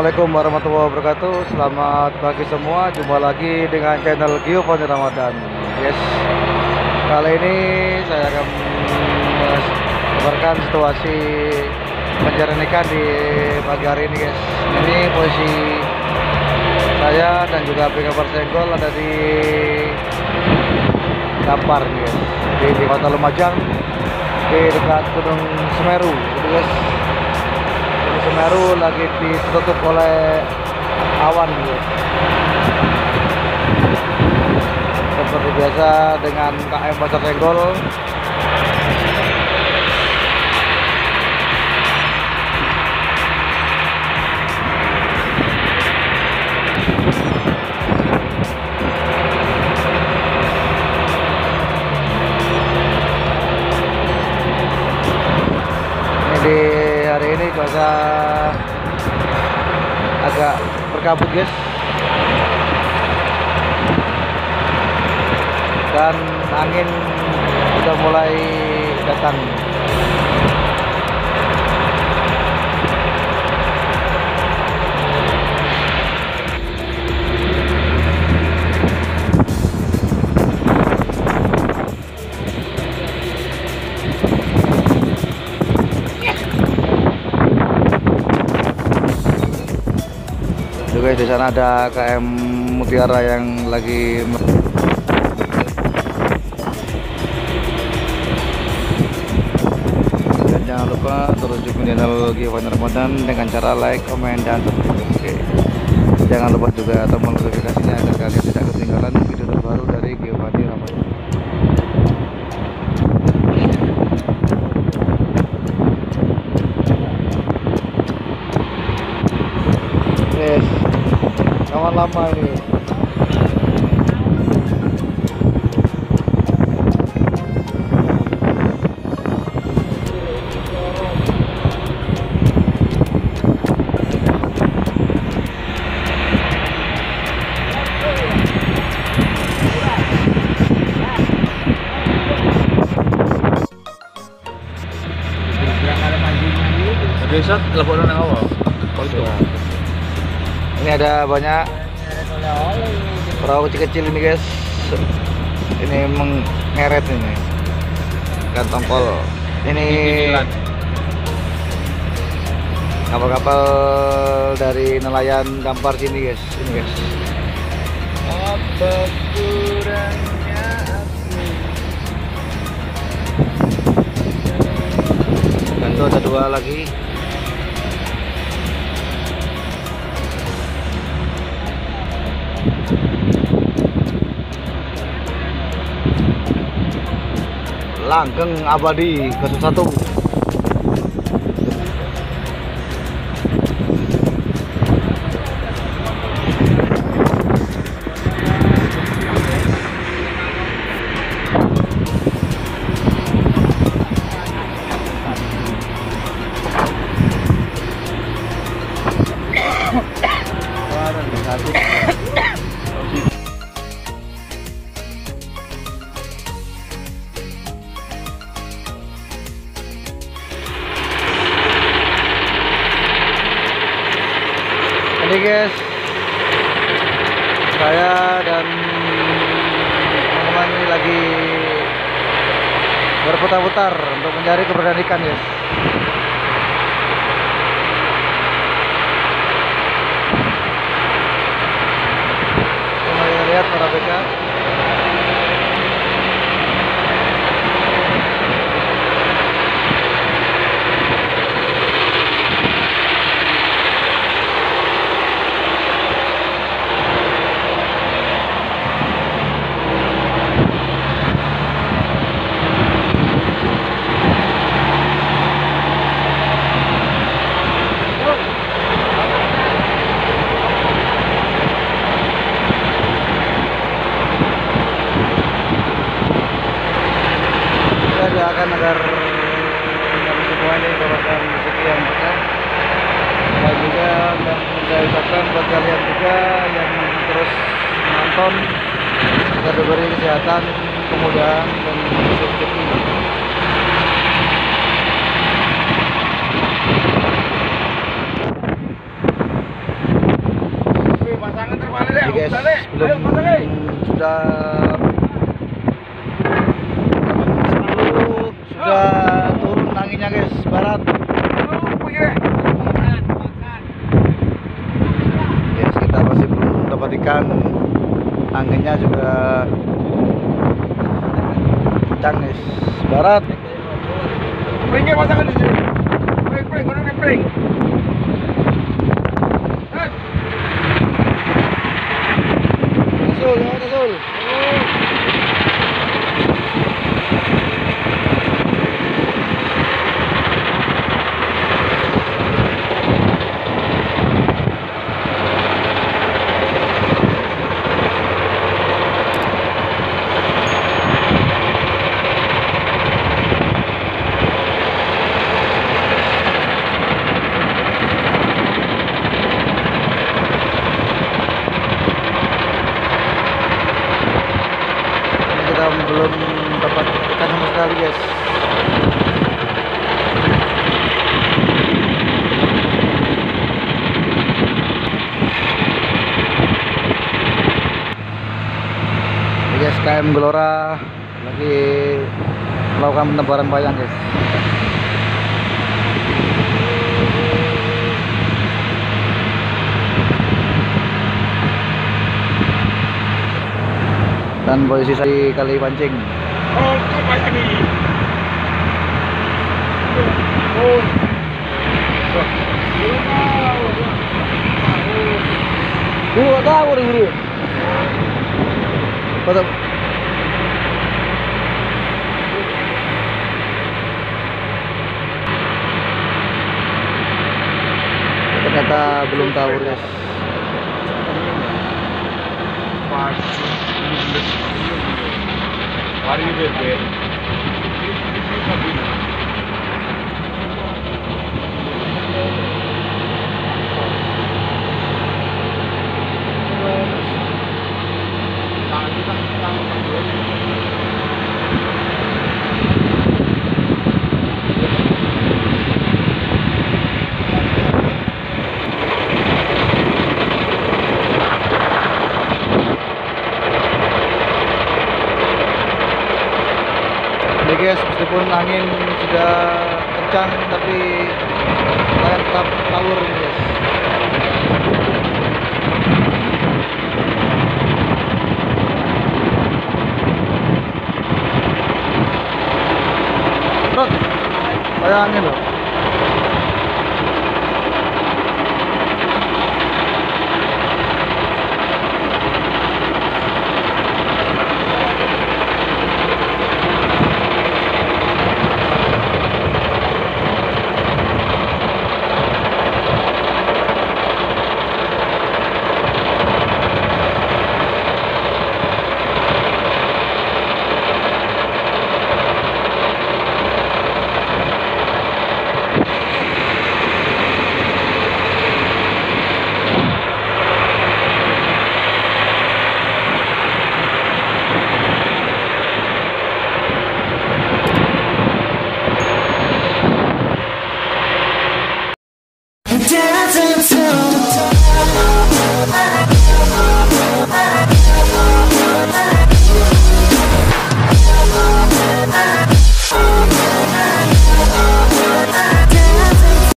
Assalamualaikum warahmatullahi wabarakatuh. Selamat pagi semua. Jumpa lagi dengan channel Gio Poni Ramadan. Yes. Kali ini saya akan Kabarkan situasi Pencarian ikan di pagi hari ini guys. Ini posisi Saya dan juga api kabar senggol Ada di Kampar guys. Di, di kota Lumajang Di dekat Gunung Semeru Jadi guys Semeru lagi ditutup oleh awan guys. Seperti biasa dengan KM Pasar Senggol cuaca agak berkabut guys. Dan angin sudah mulai datang sana ada KM Mutiara yang lagi dan jangan lupa terus dukung channel Giovanni Ramadan dengan cara like, komen, dan subscribe. Oke. Jangan lupa juga tombol notifikasinya agar kalian tidak ketinggalan video terbaru dari Giovanni Ramadan Yes. Kawan lama ini. Besok telepon nang awal. Ini ada banyak perahu kecil-kecil ini guys. Ini mengeret ini. Kantong kol. Ini kapal-kapal dari nelayan Gampar sini guys. Ini guys. Dan itu ada dua lagi. Langgeng abadi ke satu. Guys, saya dan teman-teman ini lagi berputar-putar untuk mencari keberadaan ikan guys. Mari lihat para BK. Kita doakan agar kami semua ini mendapatkan rezeki yang berkah dan juga dan saya ucapkan buat kalian juga yang terus menonton agar diberi kesehatan, kemudahan dan rezeki. guys belum sudah jam 10 sudah turun anginnya guys barat. Guys kita masih belum dapat ikan anginnya juga kencang guys barat. Pringnya pasangan di sini. Pring, pring, mana nih pring? Hei, Tasul, ya Tasul. Ini kita belum dapat ikan sama sekali guys. Ini guys KM Gelora lagi melakukan penebaran wayang guys. Dan posisi saya di kali pancing. oh. Oh. Gak tahu deh guru. Belum tahu guys. Hari ini bebe. Ini guys, meskipun angin sudah kencang tapi layar tetap ini guys.